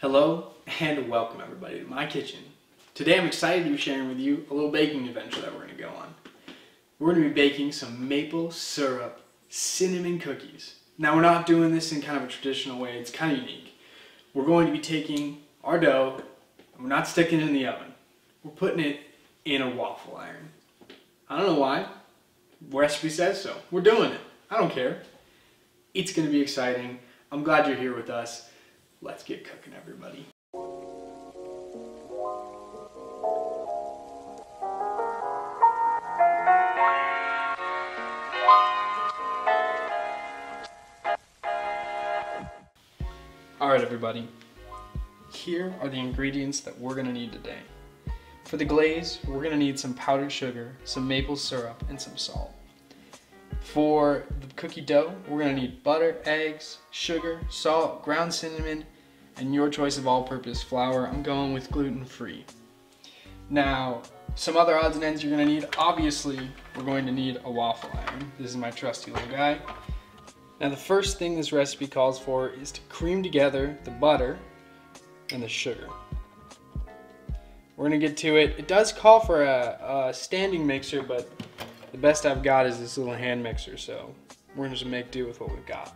Hello and welcome everybody to my kitchen. Today I'm excited to be sharing with you a little baking adventure that we're going to go on. We're going to be baking some maple syrup cinnamon cookies. Now we're not doing this in kind of a traditional way, it's kind of unique. We're going to be taking our dough, and we're not sticking it in the oven. We're putting it in a waffle iron. I don't know why, recipe says so. We're doing it. I don't care. It's going to be exciting. I'm glad you're here with us. Let's get cooking, everybody. Alright everybody, here are the ingredients that we're going to need today. For the glaze, we're going to need some powdered sugar, some maple syrup, and some salt. For the cookie dough, we're to need butter, eggs, sugar, salt, ground cinnamon, and your choice of all-purpose flour. I'm going with gluten-free. Now, some other odds and ends you're to need, obviously, we're going to need a waffle iron. This is my trusty little guy. Now the first thing this recipe calls for is to cream together the butter and the sugar. We're gonna get to it. It does call for a, a, standing mixer, but the best I've got is this little hand mixer, so we're gonna just make do with what we've got.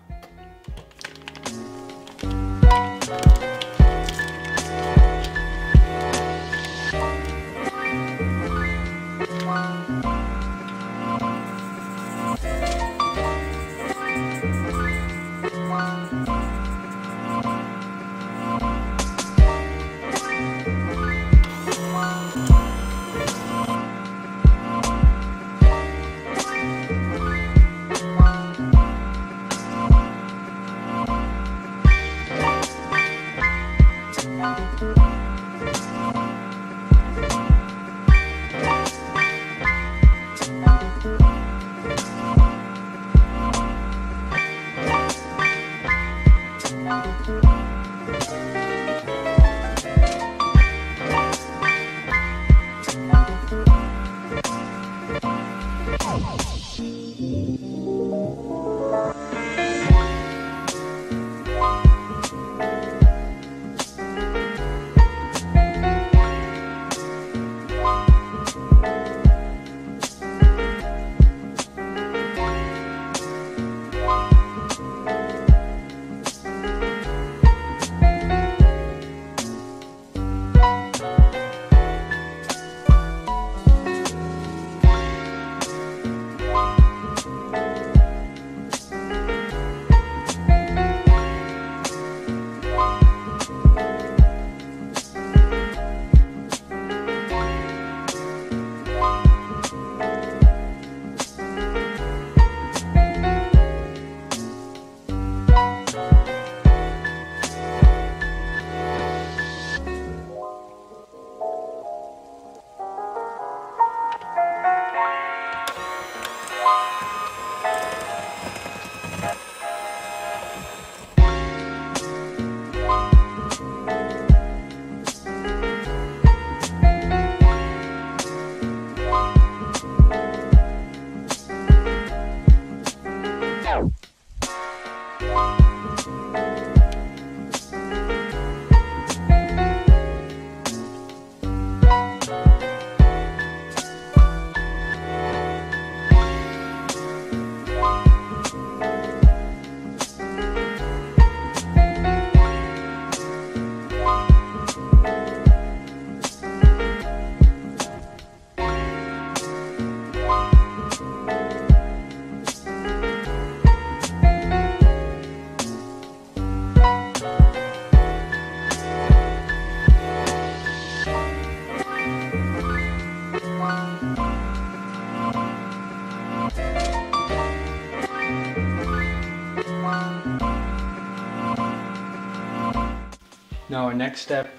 Now our next step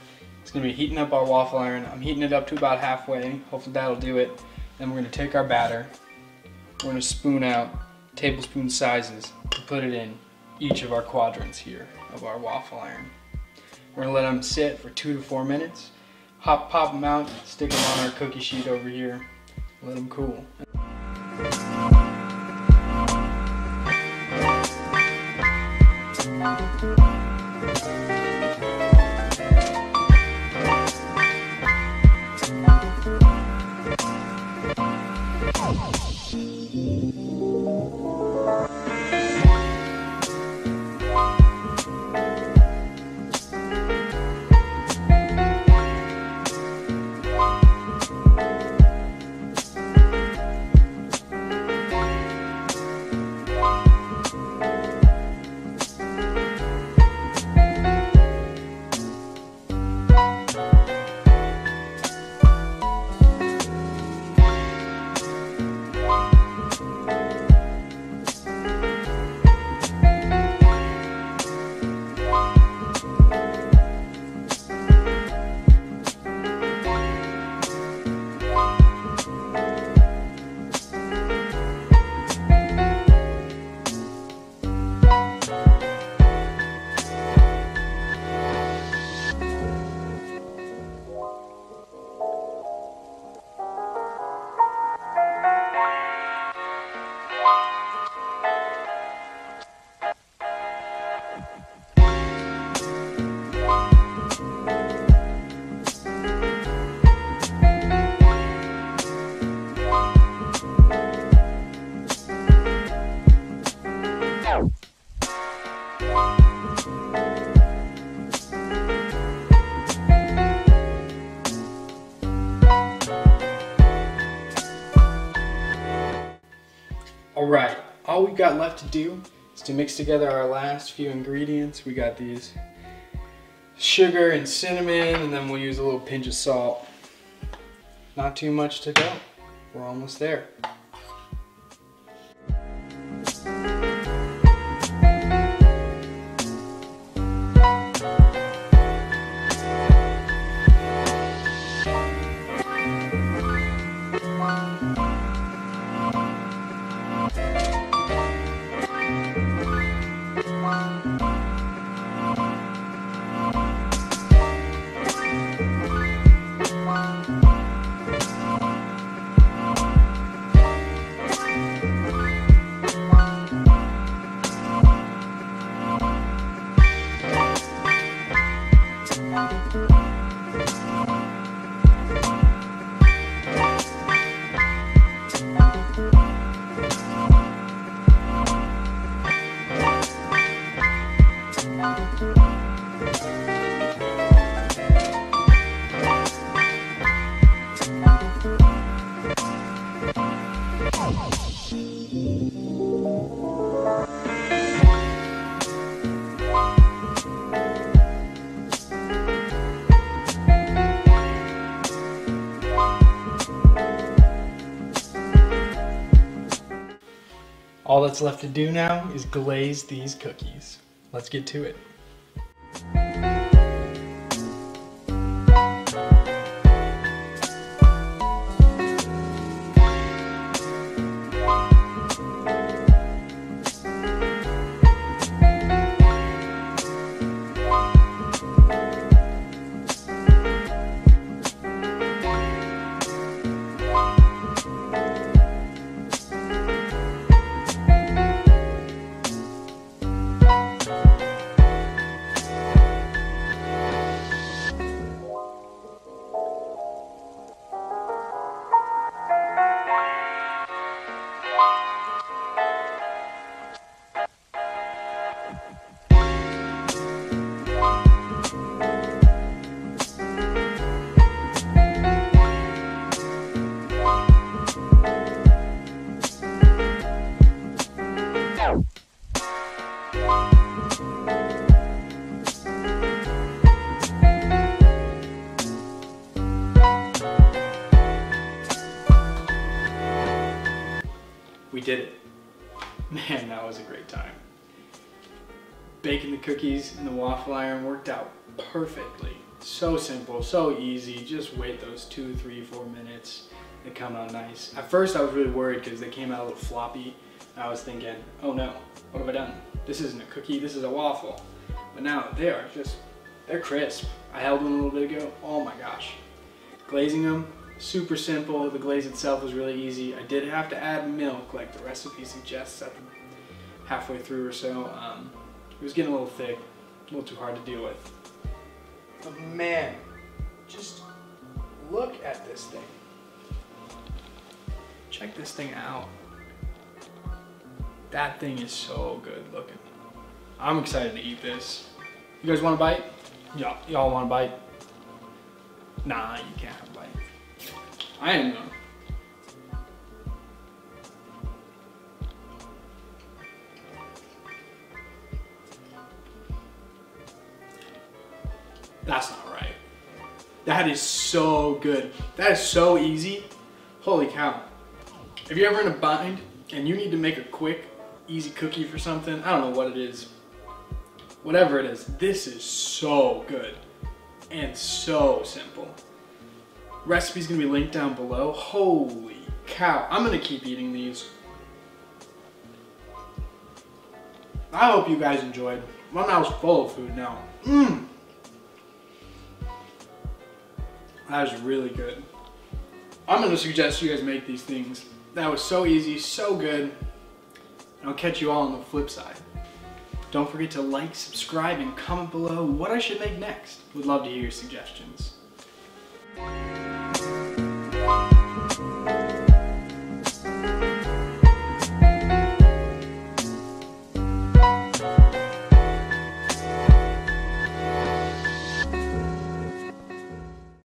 is going to be heating up our waffle iron. I'm heating it up to about halfway. Hopefully that'll do it. Then we're going to take our batter. We're going to spoon out tablespoon sizes and put it in each of our quadrants here of our waffle iron. We're going to let them sit for two to four minutes. Hop, pop them out, stick them on our cookie sheet over here, let them cool. All we've got left to do is to mix together our last few ingredients. We got these sugar and cinnamon, and then we'll use a little pinch of salt. Not too much to go. We're almost there. All that's left to do now is glaze these cookies. Let's get to it. We did it. Man, that was a great time. Baking the cookies in the waffle iron worked out perfectly. So simple, so easy. Just wait those two, three, four minutes. They come out nice. At first I was really worried because they came out a little floppy. I was thinking, oh no, what have I done? This isn't a cookie, this is a waffle. But now they are just, they're crisp. I held one a little bit ago, oh my gosh. Glazing them, super simple. The glaze itself was really easy. I did have to add milk like the recipe suggests at the halfway through or so. Um, it was getting a little thick, a little too hard to deal with. But man, just look at this thing. Check this thing out. That thing is so good looking. I'm excited to eat this. You guys want a bite? Y'all, want a bite? Nah, you can't. I am though. That's not right. That is so good. That is so easy. Holy cow. If you're ever in a bind and you need to make a quick, easy cookie for something, I don't know what it is. Whatever it is, this is so good and so simple. Recipe's gonna be linked down below. Holy cow, I'm gonna keep eating these. I hope you guys enjoyed. My mouth's full of food now. Mmm. That was really good. I'm gonna suggest you guys make these things. That was so easy, so good. And I'll catch you all on the flip side. Don't forget to like, subscribe, and comment below what I should make next. Would love to hear your suggestions. Thank you.